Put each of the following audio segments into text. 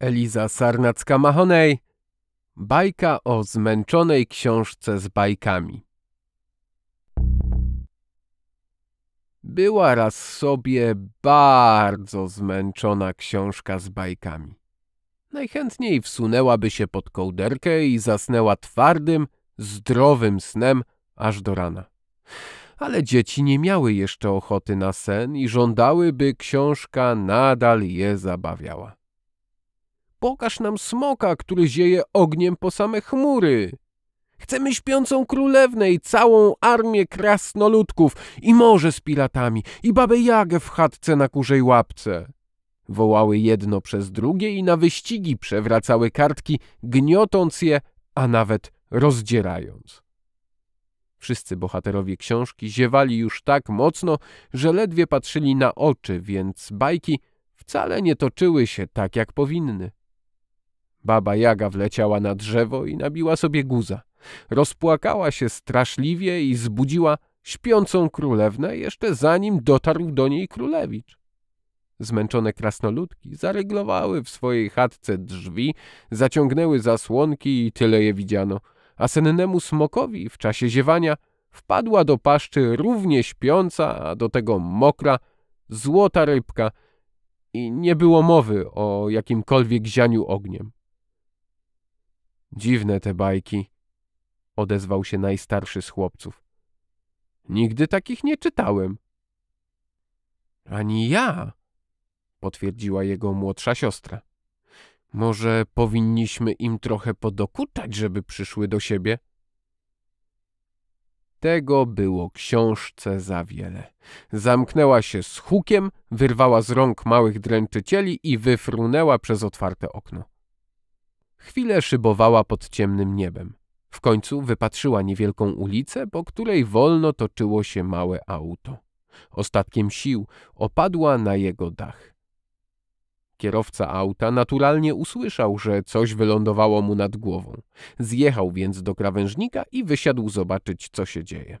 Eliza Sarnacka-Mahonej Bajka o zmęczonej książce z bajkami Była raz sobie bardzo zmęczona książka z bajkami. Najchętniej wsunęłaby się pod kołderkę i zasnęła twardym, zdrowym snem aż do rana. Ale dzieci nie miały jeszcze ochoty na sen i żądały, by książka nadal je zabawiała. Pokaż nam smoka, który zieje ogniem po same chmury. Chcemy śpiącą królewnę i całą armię krasnoludków i morze z piratami i babę Jagę w chatce na kurzej łapce. Wołały jedno przez drugie i na wyścigi przewracały kartki, gniotąc je, a nawet rozdzierając. Wszyscy bohaterowie książki ziewali już tak mocno, że ledwie patrzyli na oczy, więc bajki wcale nie toczyły się tak, jak powinny. Baba Jaga wleciała na drzewo i nabiła sobie guza. Rozpłakała się straszliwie i zbudziła śpiącą królewnę jeszcze zanim dotarł do niej królewicz. Zmęczone krasnoludki zaryglowały w swojej chatce drzwi, zaciągnęły zasłonki i tyle je widziano, a sennemu smokowi w czasie ziewania wpadła do paszczy równie śpiąca, a do tego mokra, złota rybka i nie było mowy o jakimkolwiek zianiu ogniem. Dziwne te bajki, odezwał się najstarszy z chłopców. Nigdy takich nie czytałem. Ani ja, potwierdziła jego młodsza siostra. Może powinniśmy im trochę podokuczać, żeby przyszły do siebie? Tego było książce za wiele. Zamknęła się z hukiem, wyrwała z rąk małych dręczycieli i wyfrunęła przez otwarte okno. Chwilę szybowała pod ciemnym niebem. W końcu wypatrzyła niewielką ulicę, po której wolno toczyło się małe auto. Ostatkiem sił opadła na jego dach. Kierowca auta naturalnie usłyszał, że coś wylądowało mu nad głową. Zjechał więc do krawężnika i wysiadł zobaczyć, co się dzieje.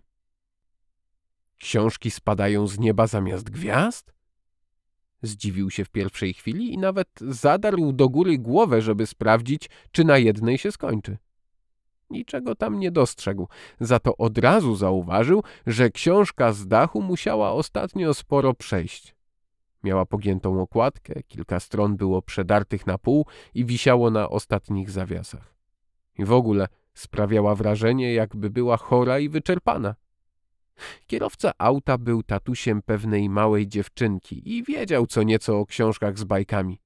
Książki spadają z nieba zamiast gwiazd? Zdziwił się w pierwszej chwili i nawet zadarł do góry głowę, żeby sprawdzić, czy na jednej się skończy. Niczego tam nie dostrzegł, za to od razu zauważył, że książka z dachu musiała ostatnio sporo przejść. Miała pogiętą okładkę, kilka stron było przedartych na pół i wisiało na ostatnich zawiasach. I w ogóle sprawiała wrażenie, jakby była chora i wyczerpana. Kierowca auta był tatusiem pewnej małej dziewczynki i wiedział co nieco o książkach z bajkami.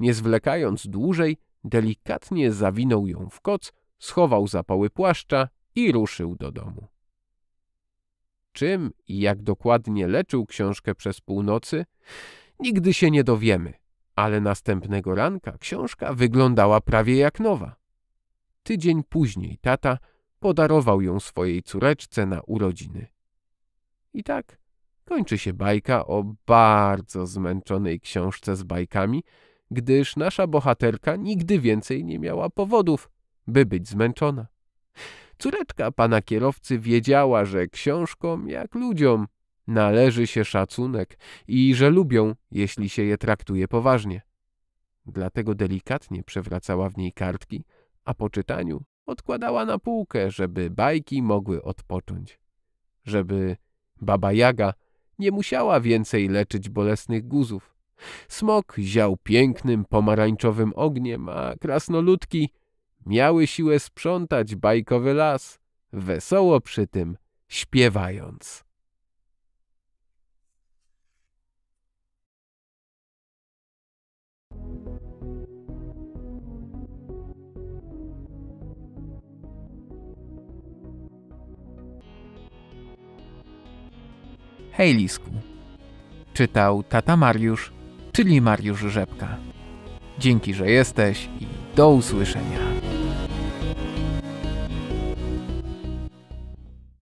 Nie zwlekając dłużej, delikatnie zawinął ją w koc, schował zapały płaszcza i ruszył do domu. Czym i jak dokładnie leczył książkę przez północy, nigdy się nie dowiemy, ale następnego ranka książka wyglądała prawie jak nowa. Tydzień później tata podarował ją swojej córeczce na urodziny. I tak kończy się bajka o bardzo zmęczonej książce z bajkami, gdyż nasza bohaterka nigdy więcej nie miała powodów, by być zmęczona. Córeczka pana kierowcy wiedziała, że książkom, jak ludziom, należy się szacunek i że lubią, jeśli się je traktuje poważnie. Dlatego delikatnie przewracała w niej kartki, a po czytaniu odkładała na półkę, żeby bajki mogły odpocząć, żeby Baba Jaga nie musiała więcej leczyć bolesnych guzów. Smok ział pięknym, pomarańczowym ogniem, a krasnoludki miały siłę sprzątać bajkowy las, wesoło przy tym śpiewając. Hejlisku. Czytał tata Mariusz, czyli Mariusz Rzepka. Dzięki, że jesteś i do usłyszenia.